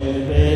佛，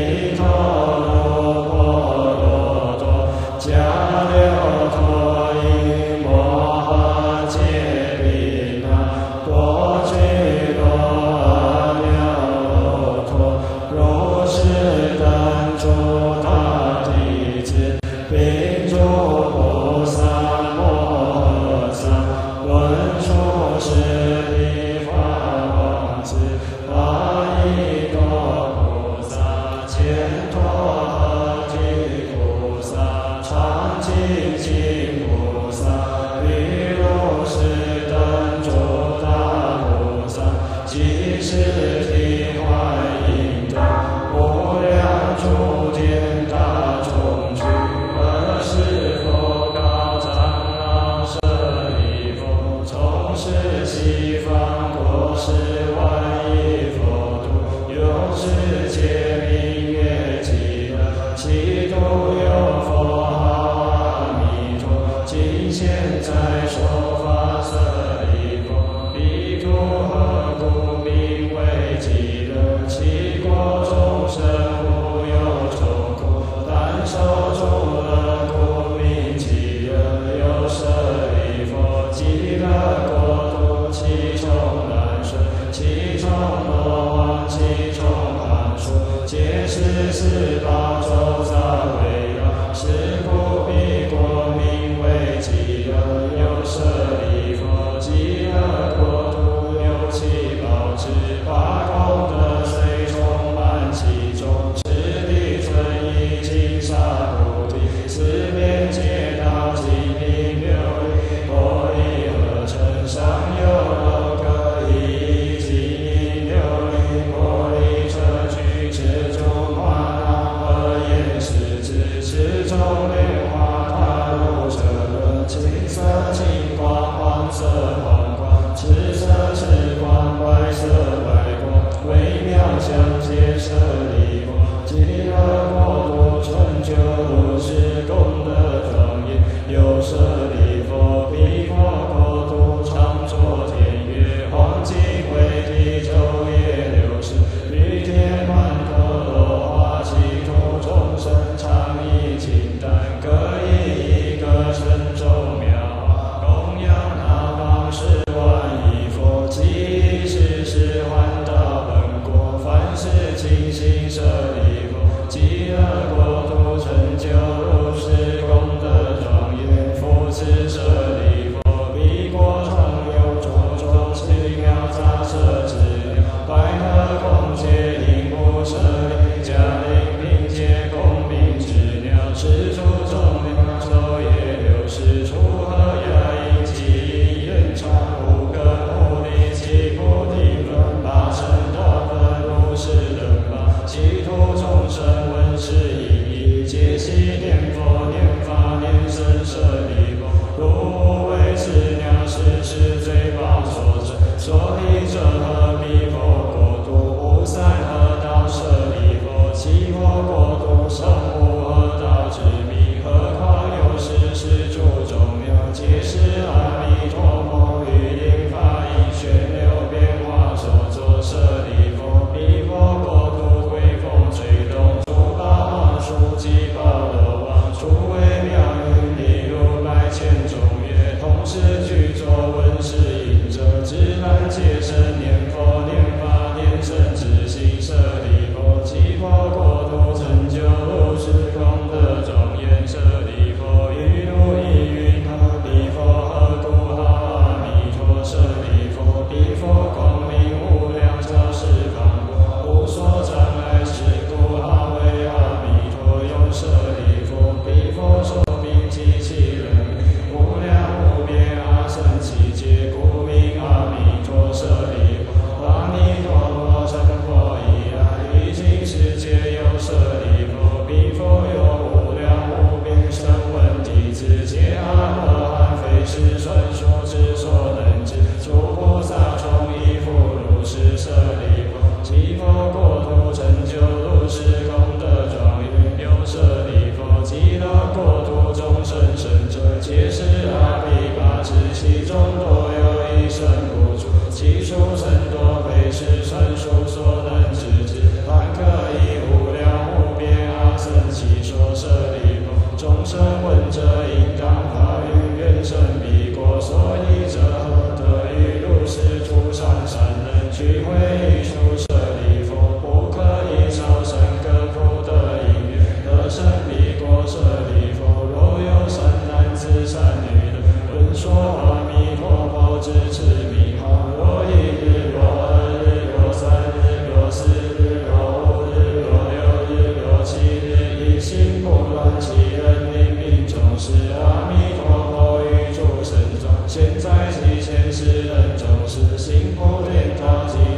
现在起，现实人总是辛苦地抓紧。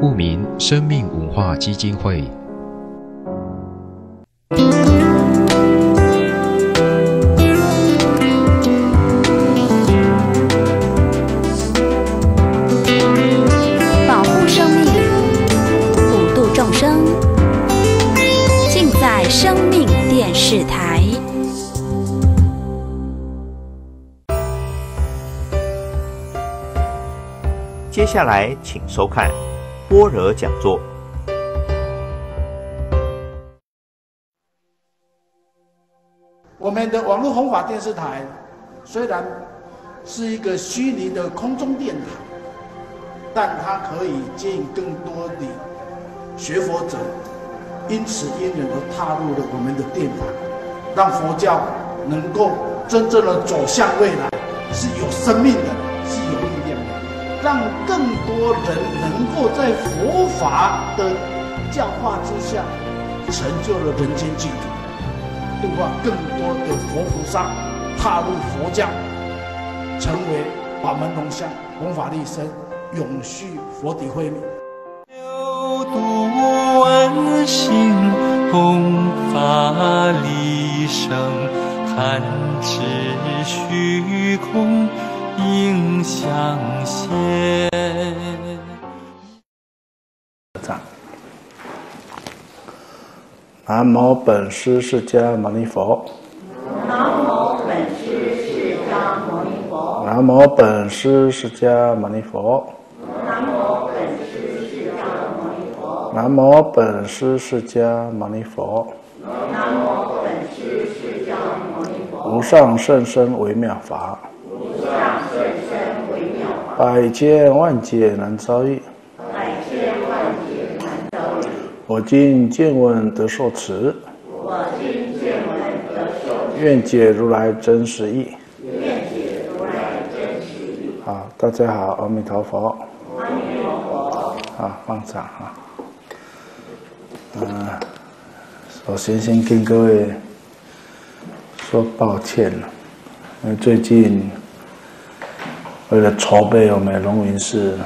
户民：生命文化基金会。保护生命，普度众生，尽在生命电视台。接下来，请收看般若讲座。我们的网络弘法电视台虽然是一个虚拟的空中电台，但它可以接引更多的学佛者，因此因缘而踏入了我们的殿堂，让佛教能够真正的走向未来，是有生命，的，让更多人能够在佛法的教化之下，成就了人间净土。度化更多的佛菩萨踏入佛教，成为法门龙象、弘法利生、永续佛体慧命。六度万行，弘法利生，弹指虚空应相现。南无本师释迦牟尼佛。南无本师释迦牟尼佛。南无本师释迦牟尼佛。南无本师释迦牟尼佛。南无本师释迦牟尼佛。南无本师释迦牟尼佛。无上甚深微妙法。无上甚深微妙法。百千万劫难遭遇。百千万劫难遭遇。我今见闻得受持。我今见闻得受持。愿解如来真实意。愿解如来真实意。好，大家好，阿弥陀佛。阿弥陀佛。好，放掌哈。嗯，首先先跟各位说抱歉了，因为最近为了筹备我们龙云寺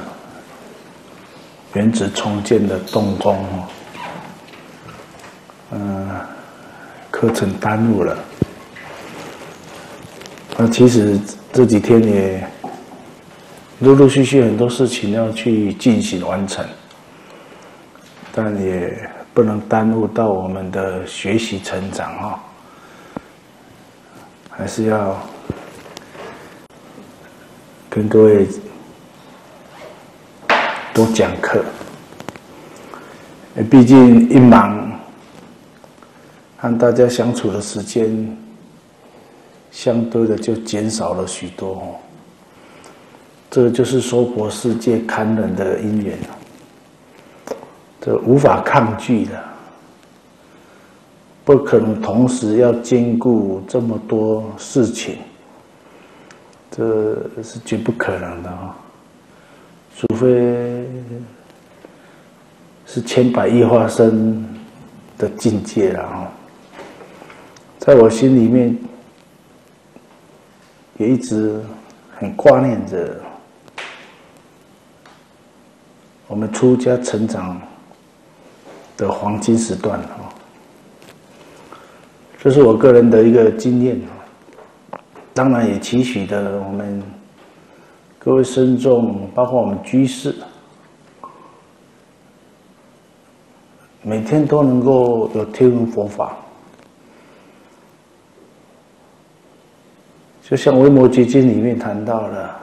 原址重建的动工，嗯，课程耽误了。那其实这几天也陆陆续续很多事情要去进行完成，但也不能耽误到我们的学习成长哈、还是要跟各位多讲课。毕竟一忙，和大家相处的时间，相对的就减少了许多哦。这个就是娑婆世界堪忍的因缘，这无法抗拒的，不可能同时要兼顾这么多事情，这是绝不可能的啊！除非是千百亿化身的境界了哈。在我心里面，也一直很挂念着。我们出家成长的黄金时段啊，这是我个人的一个经验哦当然也期许的我们各位僧众，包括我们居士，每天都能够有听闻佛法。就像《维摩诘经》里面谈到了。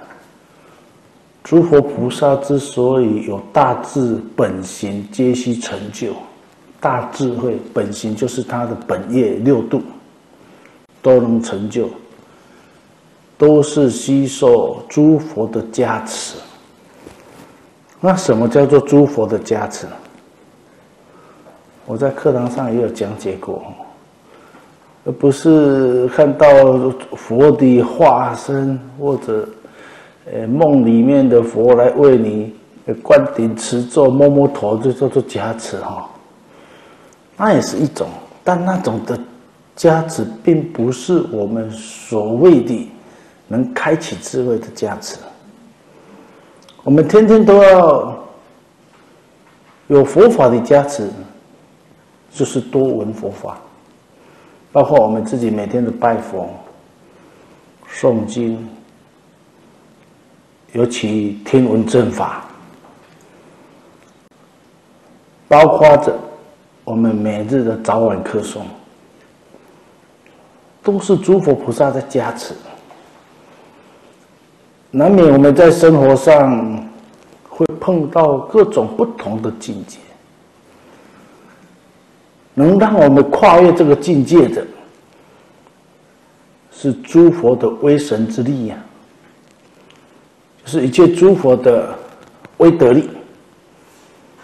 诸佛菩萨之所以有大智本行，皆悉成就。大智慧本行就是他的本业六度，都能成就，都是吸收诸佛的加持。那什么叫做诸佛的加持？我在课堂上也有讲解过，而不是看到佛的化身或者呃梦里面的佛来为你灌顶持咒、摸摸头，就叫做加持哈。那也是一种，但那种的加持并不是我们所谓的能开启智慧的加持。我们天天都要有佛法的加持，就是多闻佛法，包括我们自己每天的拜佛、诵经，尤其听闻正法，包括着我们每日的早晚课诵，都是诸佛菩萨的加持。难免我们在生活上会碰到各种不同的境界，能让我们跨越这个境界的，是诸佛的威神之力呀，是一切诸佛的威德力。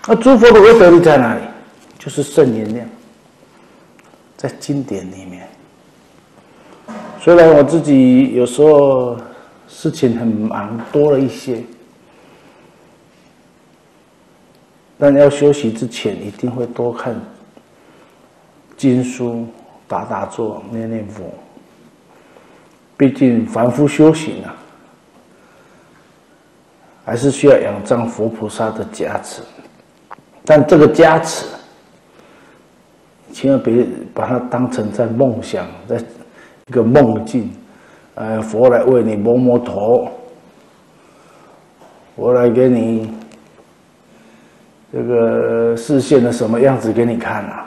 那诸佛的威德力在哪里？就是圣言量，在经典里面。虽然我自己有时候。事情很忙，多了一些，但要休息之前，一定会多看经书、打打坐、念念佛。毕竟凡夫修行啊，还是需要仰仗佛菩萨的加持。但这个加持，千万别把它当成在梦想，在一个梦境。呃，佛来为你摸摸头，我来给你这个视线的什么样子给你看啊？